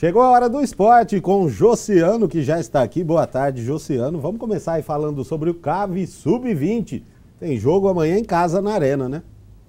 Chegou a hora do esporte com o Josiano, que já está aqui. Boa tarde, Josiano. Vamos começar aí falando sobre o CAV Sub-20. Tem jogo amanhã em casa na Arena, né?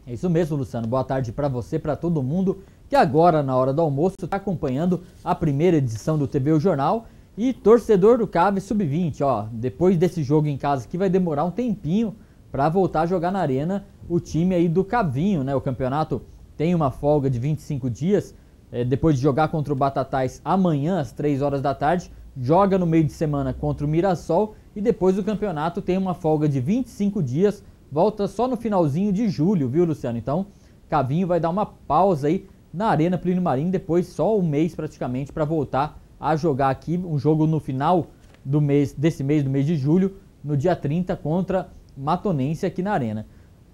É isso mesmo, Luciano. Boa tarde para você, para todo mundo que agora, na hora do almoço, está acompanhando a primeira edição do TV o Jornal. E torcedor do CAV Sub-20, ó, depois desse jogo em casa que vai demorar um tempinho para voltar a jogar na Arena, o time aí do Cavinho, né? O campeonato tem uma folga de 25 dias, é, depois de jogar contra o Batatais amanhã às 3 horas da tarde, joga no meio de semana contra o Mirassol e depois do campeonato tem uma folga de 25 dias, volta só no finalzinho de julho, viu, Luciano? Então, Cavinho vai dar uma pausa aí na Arena Plínio Marim, depois só um mês praticamente para voltar a jogar aqui um jogo no final do mês desse mês, do mês de julho, no dia 30 contra Matonense aqui na Arena.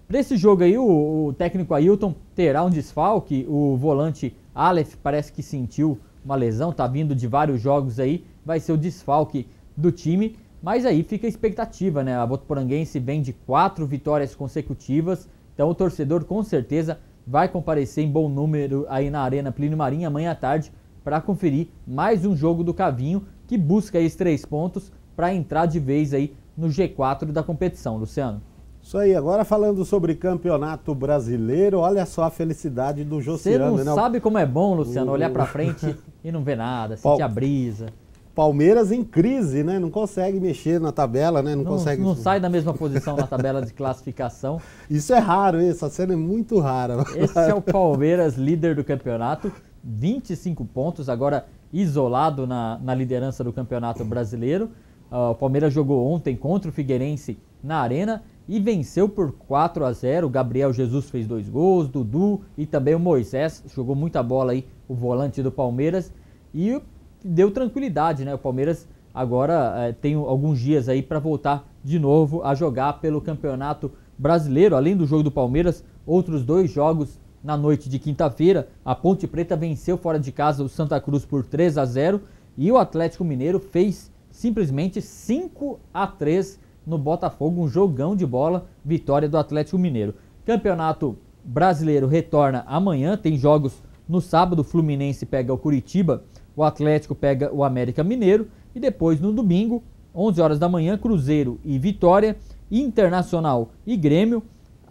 Para esse jogo aí, o, o, técnico Ailton terá um desfalque, o volante Aleph parece que sentiu uma lesão, tá vindo de vários jogos aí, vai ser o desfalque do time, mas aí fica a expectativa, né? A Votuporanguense vem de quatro vitórias consecutivas, então o torcedor com certeza vai comparecer em bom número aí na Arena Plínio Marim amanhã à tarde para conferir mais um jogo do Cavinho que busca esses três pontos para entrar de vez aí no G4 da competição, Luciano. Isso aí, agora falando sobre campeonato brasileiro, olha só a felicidade do Josiano. Você não né? sabe como é bom, Luciano, olhar para frente e não ver nada, sentir a brisa. Palmeiras em crise, né? Não consegue mexer na tabela, né? Não, não consegue. Não sai da mesma posição na tabela de classificação. Isso é raro, essa cena é muito rara. Esse é o Palmeiras, líder do campeonato. 25 pontos, agora isolado na, na liderança do Campeonato Brasileiro. Uh, o Palmeiras jogou ontem contra o Figueirense na Arena e venceu por 4 a 0. O Gabriel Jesus fez dois gols, Dudu e também o Moisés jogou muita bola aí, o volante do Palmeiras e deu tranquilidade, né? O Palmeiras agora eh, tem alguns dias aí para voltar de novo a jogar pelo Campeonato Brasileiro. Além do jogo do Palmeiras, outros dois jogos na noite de quinta-feira, a Ponte Preta venceu fora de casa o Santa Cruz por 3 a 0 e o Atlético Mineiro fez simplesmente 5 a 3 no Botafogo, um jogão de bola, vitória do Atlético Mineiro. Campeonato Brasileiro retorna amanhã, tem jogos no sábado, Fluminense pega o Curitiba, o Atlético pega o América Mineiro e depois no domingo, 11 horas da manhã, Cruzeiro e Vitória, Internacional e Grêmio,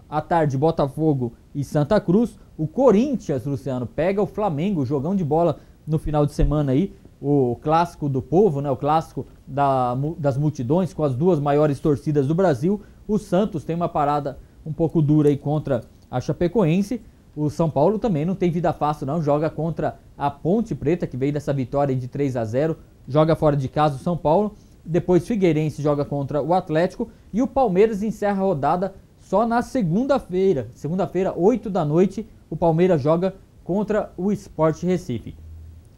à tarde Botafogo e Santa Cruz. O Corinthians, Luciano, pega o Flamengo, jogão de bola no final de semana aí, o clássico do povo, né, o clássico da, das multidões com as duas maiores torcidas do Brasil. O Santos tem uma parada um pouco dura aí contra a Chapecoense. O São Paulo também não tem vida fácil não, joga contra a Ponte Preta que veio dessa vitória de 3 a 0, joga fora de casa o São Paulo. Depois Figueirense joga contra o Atlético e o Palmeiras encerra a rodada só na segunda-feira, segunda-feira, 8 da noite, o Palmeiras joga contra o Sport Recife.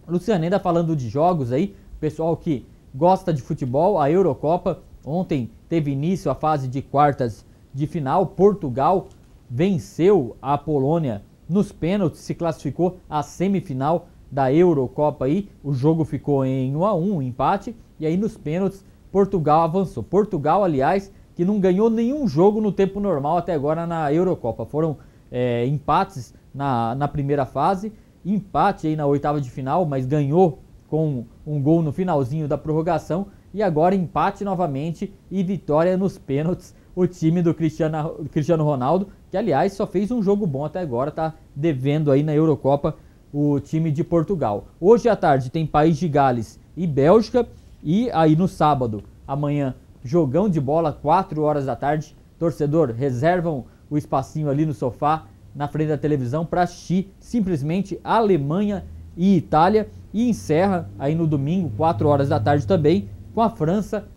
Luciano, ainda falando de jogos aí, pessoal que gosta de futebol, a Eurocopa, ontem teve início a fase de quartas de final, Portugal venceu a Polônia nos pênaltis, se classificou à semifinal da Eurocopa aí, o jogo ficou em 1 a 1, um empate, e aí nos pênaltis Portugal avançou. Portugal, aliás, que não ganhou nenhum jogo no tempo normal até agora na Eurocopa. Foram é, empates na, na primeira fase, empate aí na oitava de final, mas ganhou com um gol no finalzinho da prorrogação. E agora empate novamente e vitória nos pênaltis. O time do Cristiano, Cristiano Ronaldo, que aliás só fez um jogo bom até agora, tá devendo aí na Eurocopa o time de Portugal. Hoje à tarde tem País de Gales e Bélgica. E aí no sábado, amanhã, jogão de bola, 4 horas da tarde. Torcedor, reservam o espacinho ali no sofá, na frente da televisão, para assistir simplesmente Alemanha e Itália. E encerra aí no domingo, 4 horas da tarde também, com a França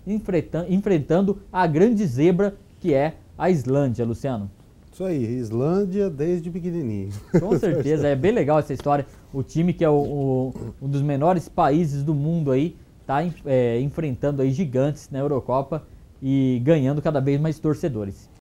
enfrentando a grande zebra que é a Islândia, Luciano. Isso aí, Islândia desde pequenininho. Com certeza, é bem legal essa história. O time que é o, o, um dos menores países do mundo aí, está é, enfrentando aí gigantes na Eurocopa e ganhando cada vez mais torcedores.